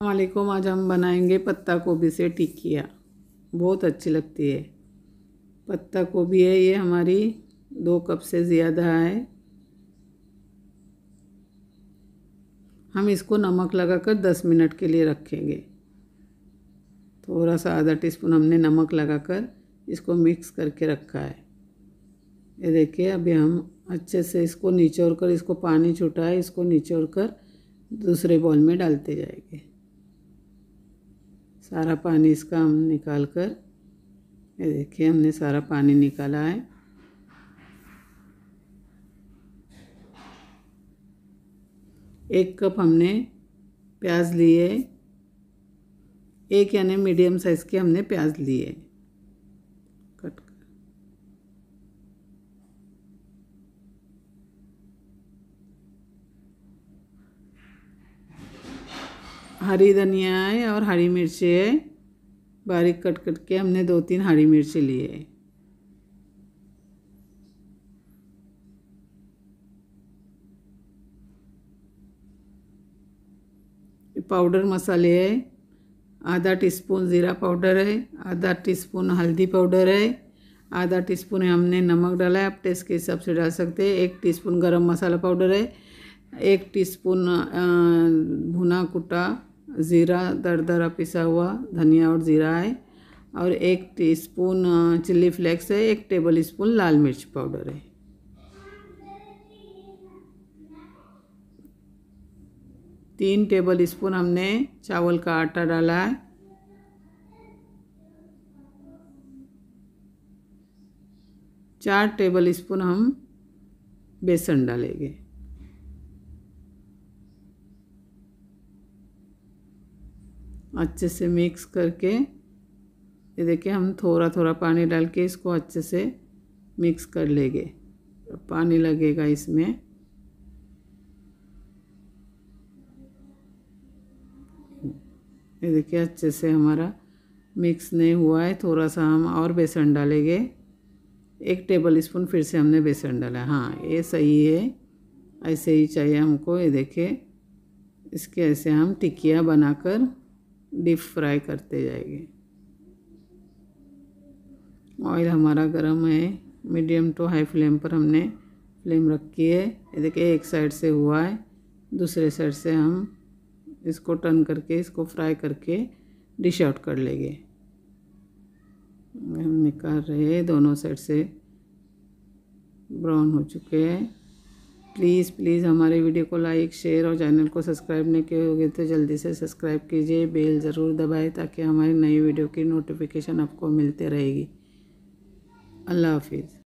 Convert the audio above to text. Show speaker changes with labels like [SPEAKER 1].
[SPEAKER 1] वालेकुम, आज हम बनाएँगे पत्ता गोभी से टिक्किया। बहुत अच्छी लगती है। पत्ता गोभी है, ये हमारी दो कप से ज़्यादा है। हम इसको नमक लगाकर दस मिनट के लिए रखेंगे। थोड़ा सा आधा टीस्पून हमने नमक लगाकर इसको मिक्स करके रखा है। ये देखिए, अभी हम अच्छे से इसको निचोड़ कर इसको पानी छूटा है, इसको निचोड़ कर दूसरे बॉल में डालते जाएँगे। सारा पानी इसका हम निकाल कर, ये देखिए हमने सारा पानी निकाला है। एक कप हमने प्याज लिए, एक यानी मीडियम साइज़ के हमने प्याज लिए। हरी धनिया है और हरी मिर्ची है। बारीक कट कट के हमने दो तीन हरी मिर्ची लिए पाउडर मसाले है। आधा टीस्पून ज़ीरा पाउडर है। आधा टीस्पून हल्दी पाउडर है। आधा टीस्पून हमने नमक डाला है। आप टेस्ट के हिसाब से डाल सकते हैं। एक टीस्पून गरम मसाला पाउडर है। एक टीस्पून भुना कुटा। ज़ीरा, दर दरा पिसा हुआ, धनिया और ज़ीरा है। और एक टीस्पून चिल्ली फ्लेक्स है, एक टेबल स्पून लाल मिर्च पाउडर है। तीन टेबल स्पून हमने चावल का आटा डाला है। चार टेबल स्पून हम बेसन डालेंगे। अच्छे से मिक्स करके, ये देखिए हम थोड़ा थोड़ा पानी डाल के इसको अच्छे से मिक्स कर लेंगे। पानी लगेगा इसमें। ये देखिए अच्छे से हमारा मिक्स नहीं हुआ है। थोड़ा सा हम और बेसन डालेंगे। एक टेबल स्पून फिर से हमने बेसन डाला। हाँ ये सही है। ऐसे ही चाहिए हमको। ये देखिए, इसके ऐसे हम टिक्कियाँ बनाकर डीप फ्राई करते जाएँगे। ऑयल हमारा गर्म है। मीडियम टू हाई फ्लेम पर हमने फ्लेम रखी है। ये देखिए, एक साइड से हुआ है, दूसरे साइड से हम इसको टर्न करके, इसको फ्राई करके डिश आउट कर लेंगे। हम निकाल रहे हैं, दोनों साइड से ब्राउन हो चुके हैं। प्लीज़ प्लीज़ हमारे वीडियो को लाइक, शेयर और चैनल को सब्सक्राइब नहीं किए होगे तो जल्दी से सब्सक्राइब कीजिए। बेल ज़रूर दबाएँ ताकि हमारी नई वीडियो की नोटिफिकेशन आपको मिलते रहेगी। अल्लाह हाफिज़।